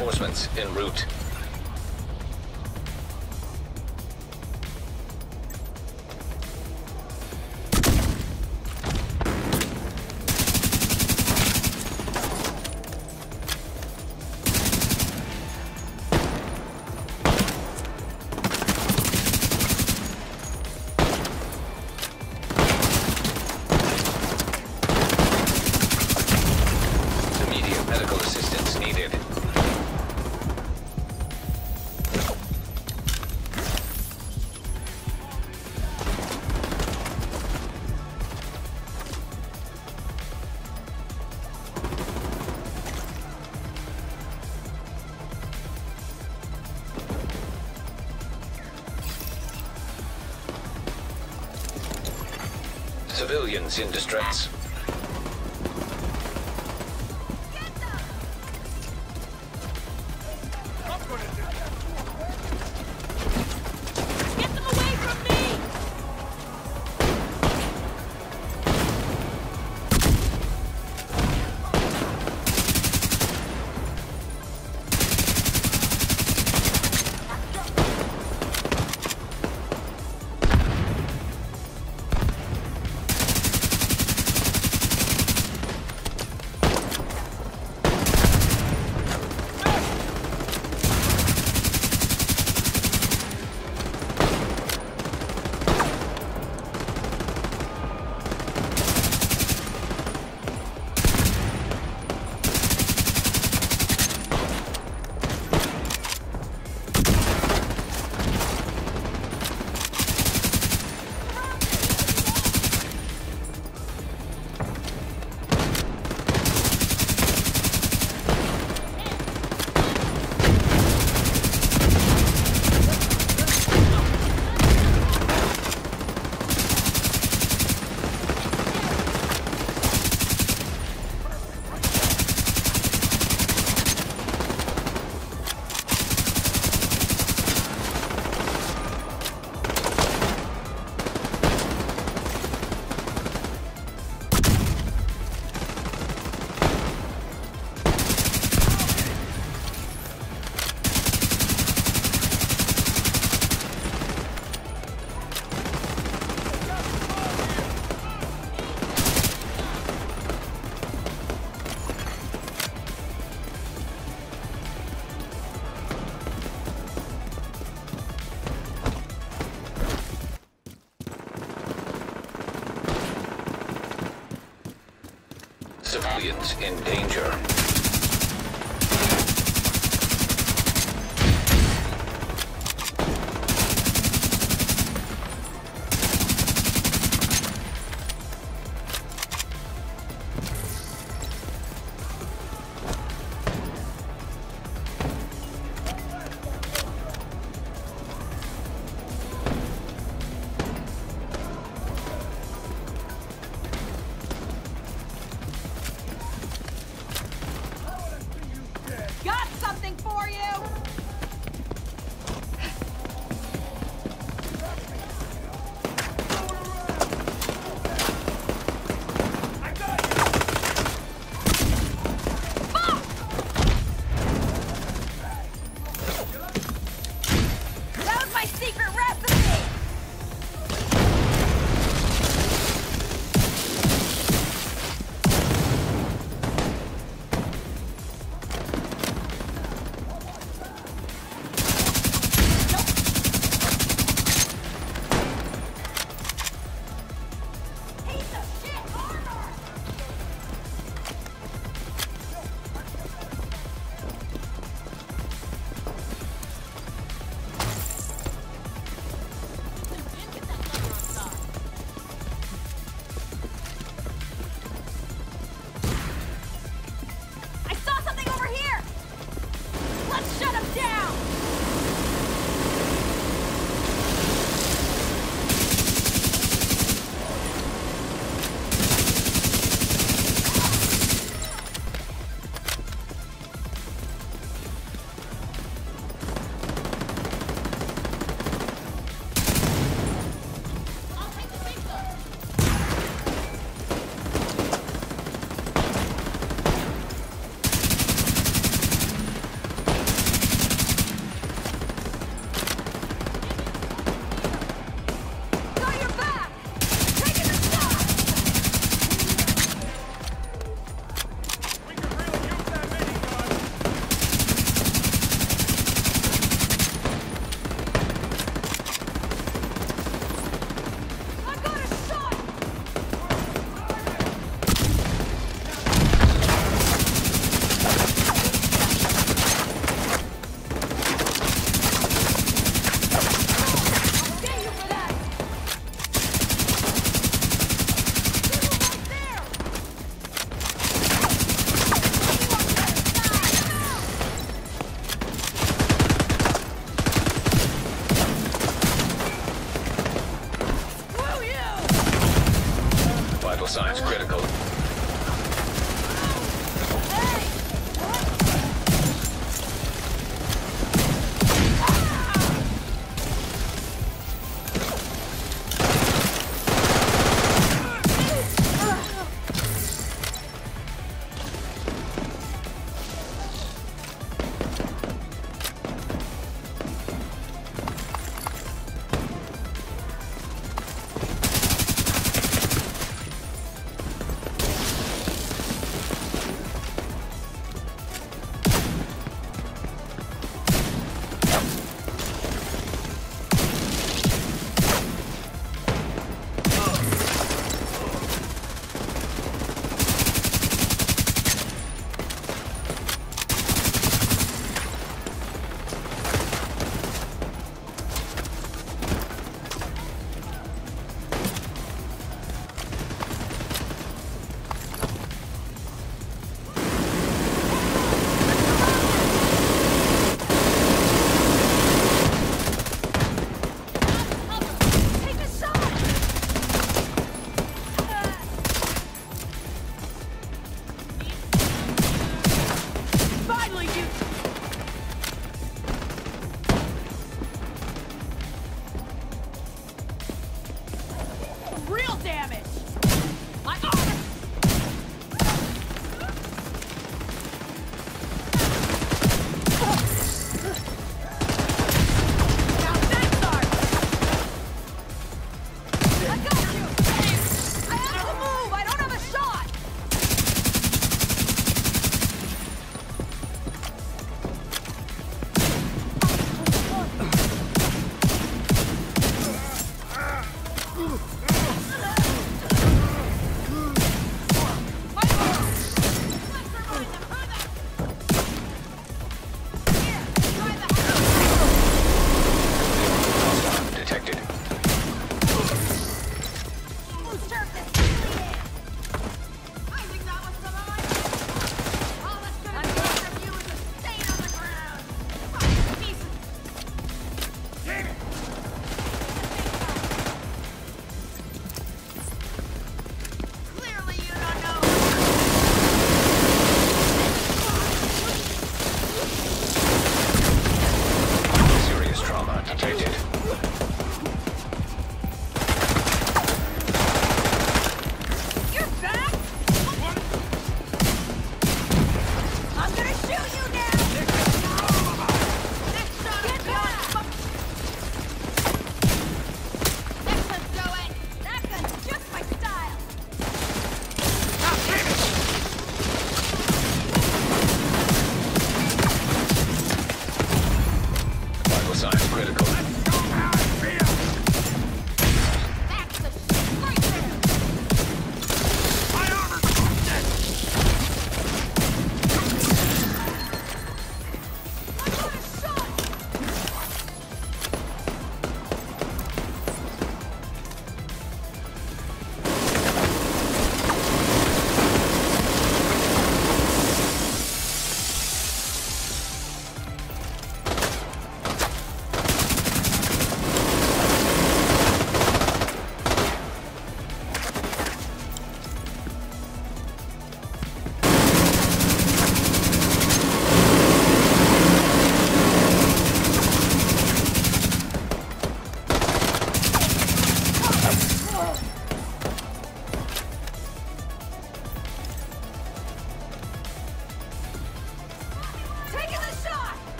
Reinforcements en route. Civilians in distress. In danger.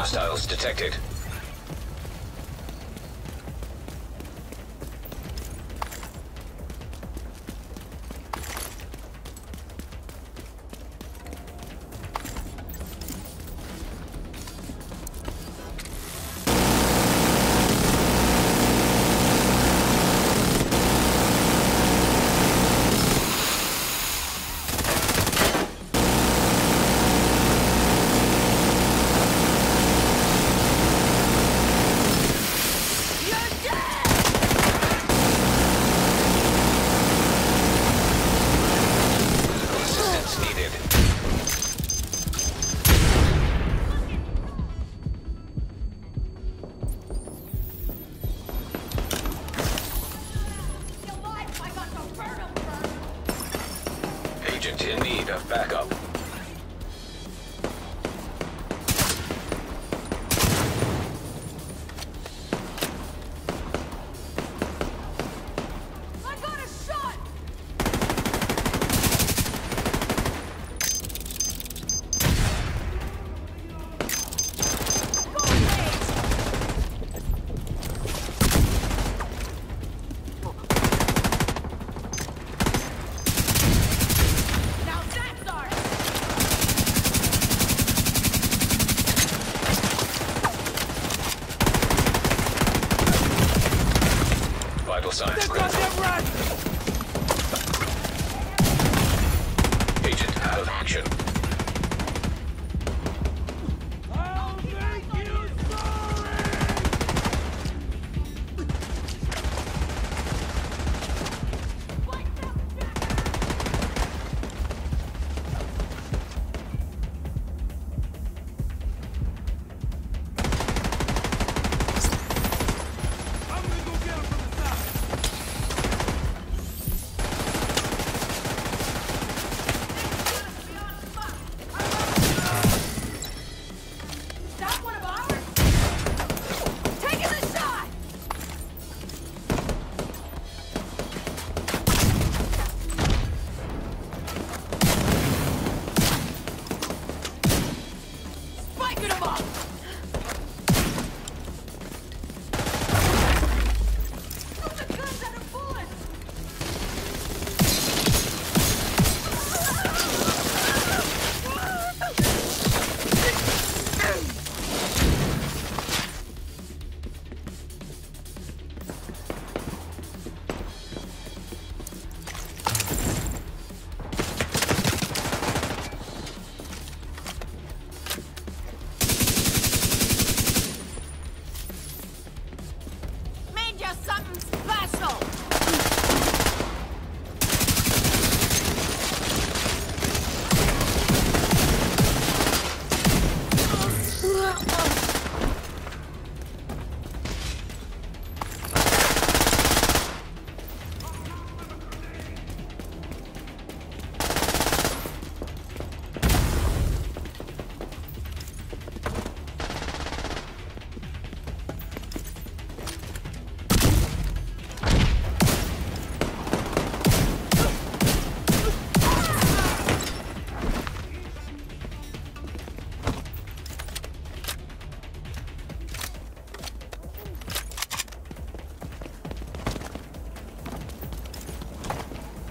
Hostiles detected.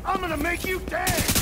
I'm gonna make you dance!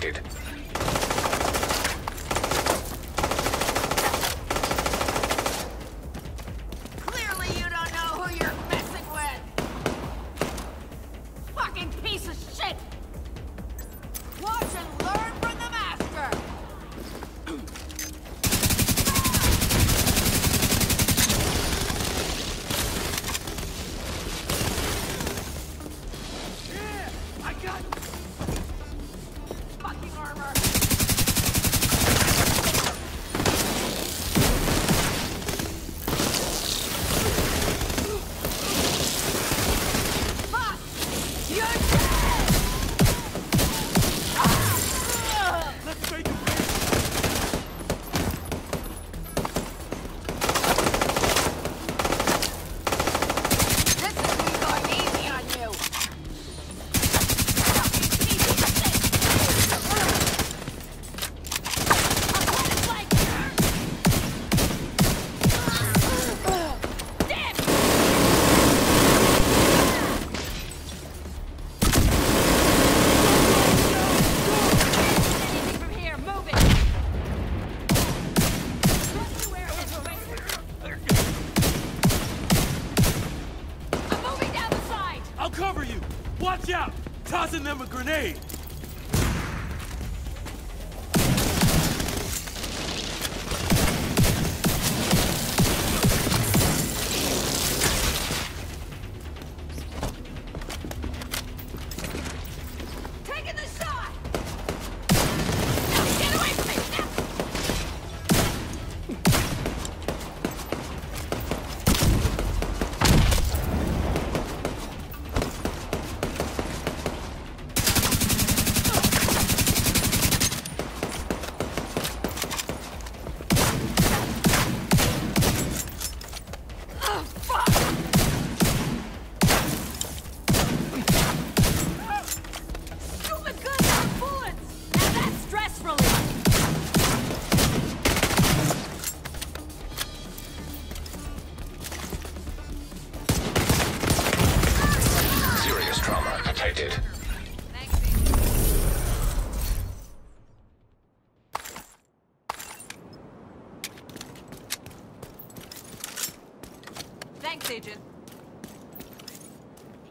detected.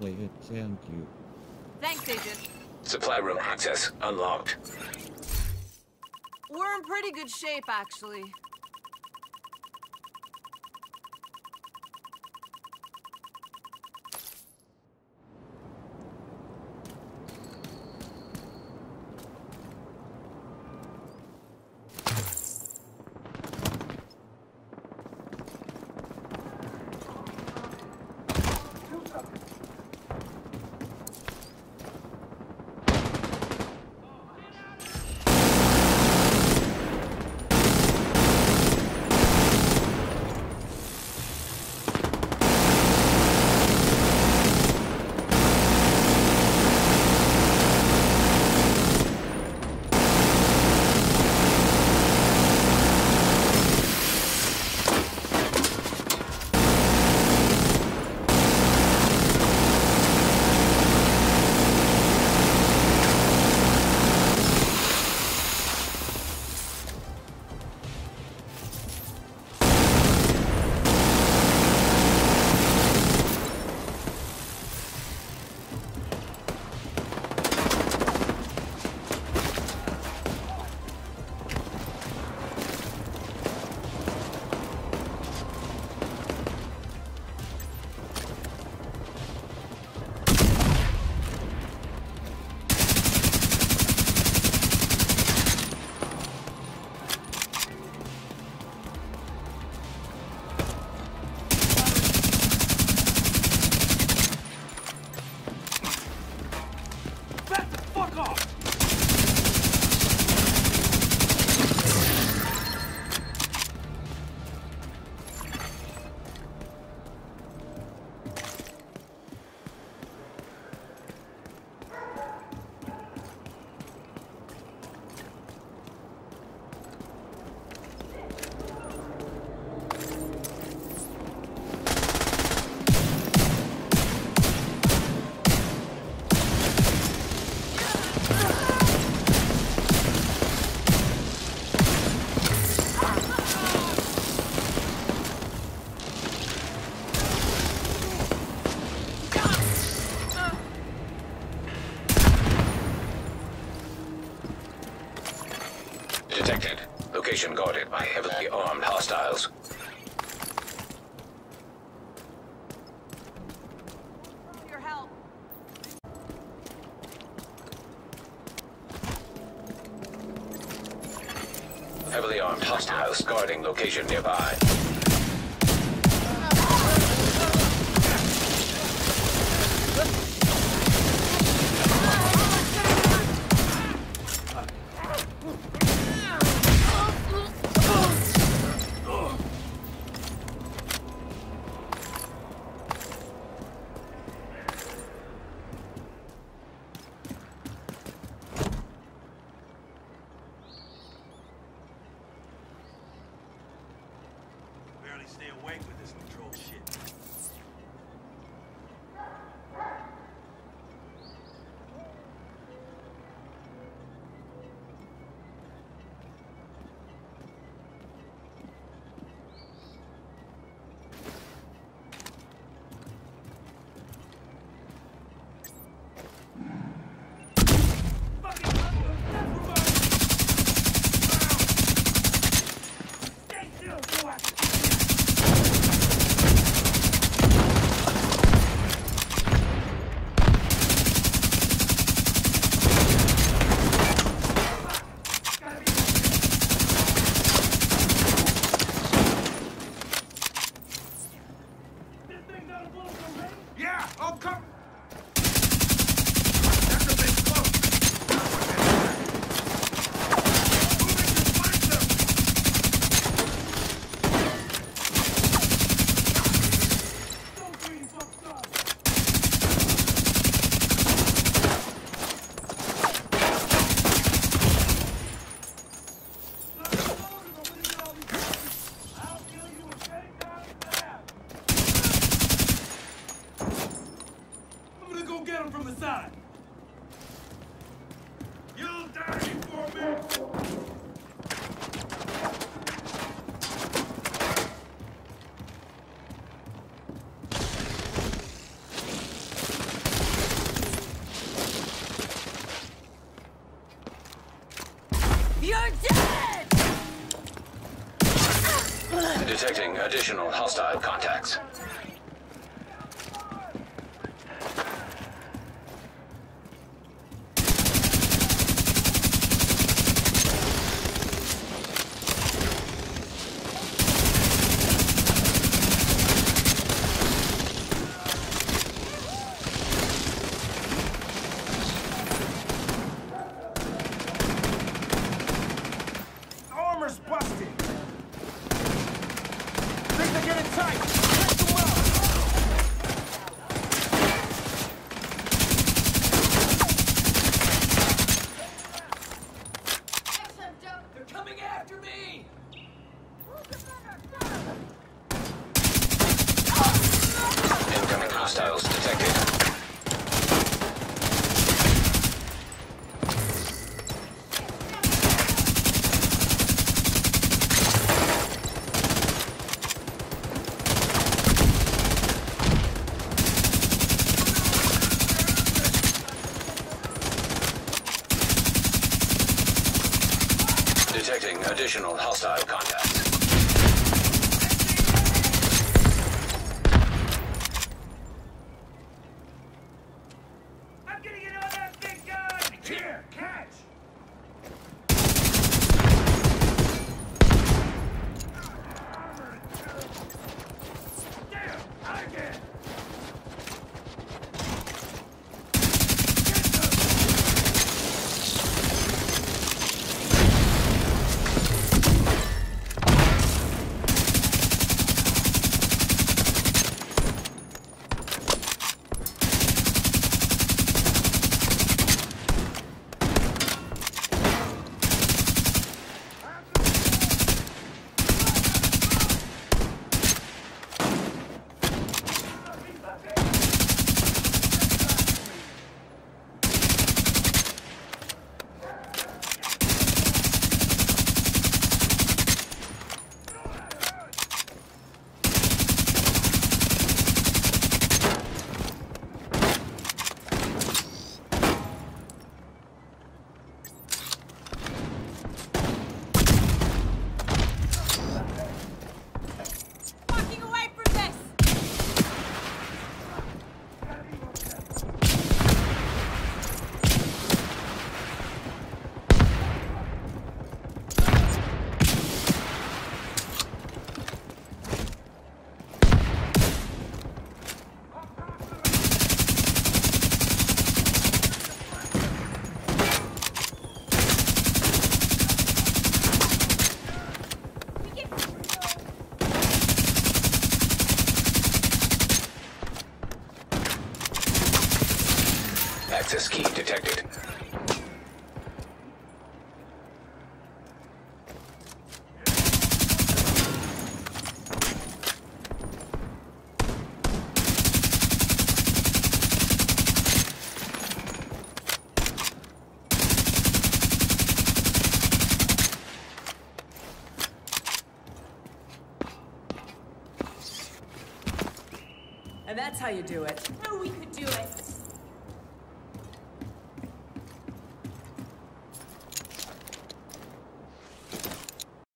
play it, can't you? Thanks, Agent. Supply room access unlocked. We're in pretty good shape, actually. hostiles. Heavily armed hostiles guarding location nearby. hostile. Detecting additional hostile contact. Access key detected.